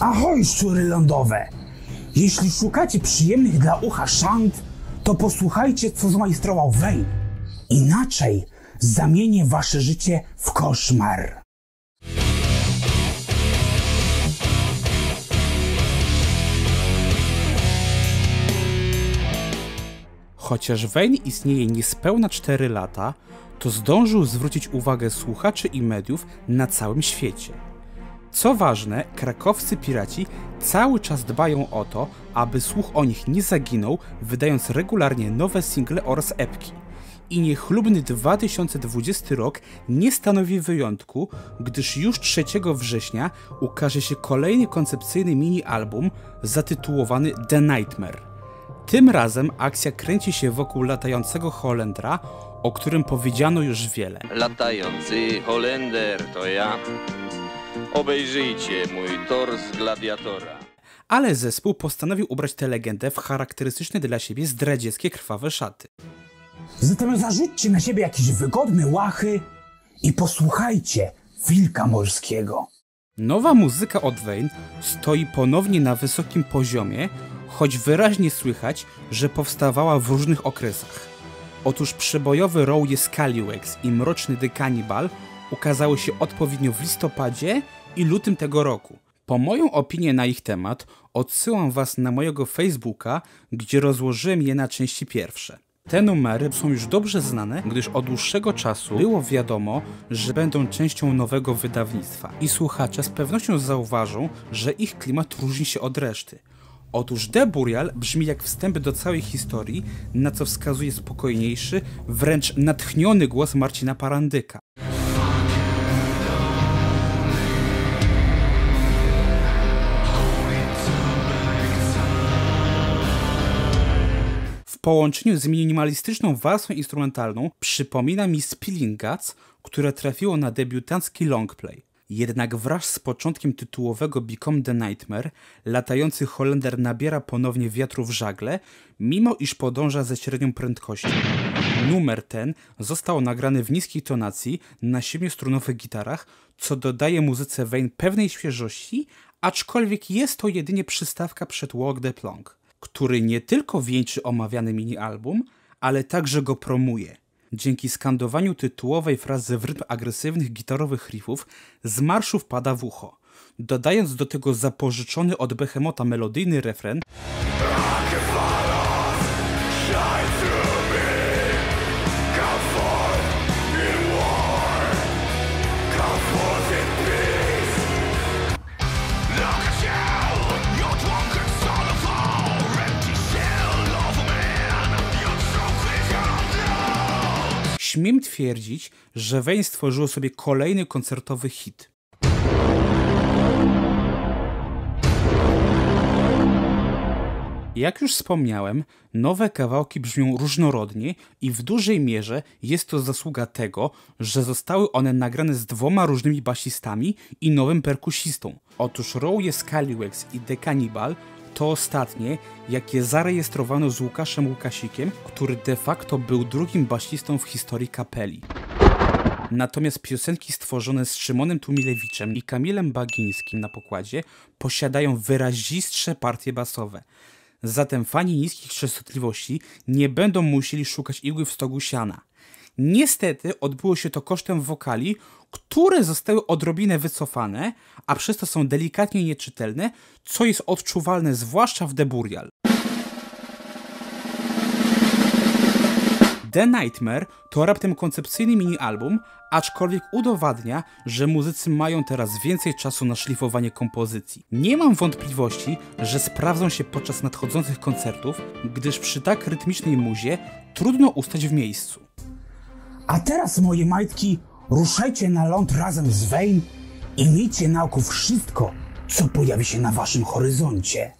Ahoj, szczury lądowe! Jeśli szukacie przyjemnych dla ucha szant, to posłuchajcie, co zmajstrował Wayne. Inaczej zamienię wasze życie w koszmar. Chociaż Wayne istnieje niespełna 4 lata, to zdążył zwrócić uwagę słuchaczy i mediów na całym świecie. Co ważne, krakowscy piraci cały czas dbają o to, aby słuch o nich nie zaginął, wydając regularnie nowe single oraz epki. I niechlubny 2020 rok nie stanowi wyjątku, gdyż już 3 września ukaże się kolejny koncepcyjny mini-album zatytułowany The Nightmare. Tym razem akcja kręci się wokół latającego Holendra, o którym powiedziano już wiele. Latający Holender to ja. Obejrzyjcie mój tors gladiatora. Ale zespół postanowił ubrać tę legendę w charakterystyczne dla siebie zdradzieckie krwawe szaty. Zatem zarzućcie na siebie jakieś wygodne łachy i posłuchajcie Wilka Morskiego. Nowa muzyka od Wayne stoi ponownie na wysokim poziomie, choć wyraźnie słychać, że powstawała w różnych okresach. Otóż przebojowy Row jest Scallywags i Mroczny The Cannibal ukazały się odpowiednio w listopadzie i lutym tego roku. Po moją opinię na ich temat odsyłam Was na mojego Facebooka, gdzie rozłożyłem je na części pierwsze. Te numery są już dobrze znane, gdyż od dłuższego czasu było wiadomo, że będą częścią nowego wydawnictwa i słuchacze z pewnością zauważą, że ich klimat różni się od reszty. Otóż The Burial brzmi jak wstęp do całej historii, na co wskazuje spokojniejszy, wręcz natchniony głos Marcina Parandyka. Połączeniu z minimalistyczną warstwą instrumentalną przypomina mi Spilling Guts, które trafiło na debiutancki longplay. Jednak wraz z początkiem tytułowego Become the Nightmare, latający Holender nabiera ponownie wiatru w żagle, mimo iż podąża ze średnią prędkością. Numer ten został nagrany w niskiej tonacji na siedmiostrunowych gitarach, co dodaje muzyce Wayne pewnej świeżości, aczkolwiek jest to jedynie przystawka przed Walk the Plank, który nie tylko wieńczy omawiany mini-album, ale także go promuje. Dzięki skandowaniu tytułowej frazy w rytm agresywnych gitarowych riffów z marszu wpada w ucho, dodając do tego zapożyczony od Behemota melodyjny refren Śmiem twierdzić, że Wayne stworzyło sobie kolejny koncertowy hit. Jak już wspomniałem, nowe kawałki brzmią różnorodnie i w dużej mierze jest to zasługa tego, że zostały one nagrane z dwoma różnymi basistami i nowym perkusistą. Otóż Row jest i The Cannibal to ostatnie, jakie zarejestrowano z Łukaszem Łukasikiem, który de facto był drugim basistą w historii kapeli. Natomiast piosenki stworzone z Szymonem Tumilewiczem i Kamilem Bagińskim na pokładzie posiadają wyrazistsze partie basowe. Zatem fani niskich częstotliwości nie będą musieli szukać igły w stogu siana. Niestety odbyło się to kosztem wokali, które zostały odrobinę wycofane, a przez to są delikatnie nieczytelne, co jest odczuwalne zwłaszcza w The Burial. The Nightmare to raptem koncepcyjny mini-album, aczkolwiek udowadnia, że muzycy mają teraz więcej czasu na szlifowanie kompozycji. Nie mam wątpliwości, że sprawdzą się podczas nadchodzących koncertów, gdyż przy tak rytmicznej muzie trudno ustać w miejscu. A teraz, moje majtki, ruszajcie na ląd razem z Wayne i miejcie na oku wszystko, co pojawi się na waszym horyzoncie.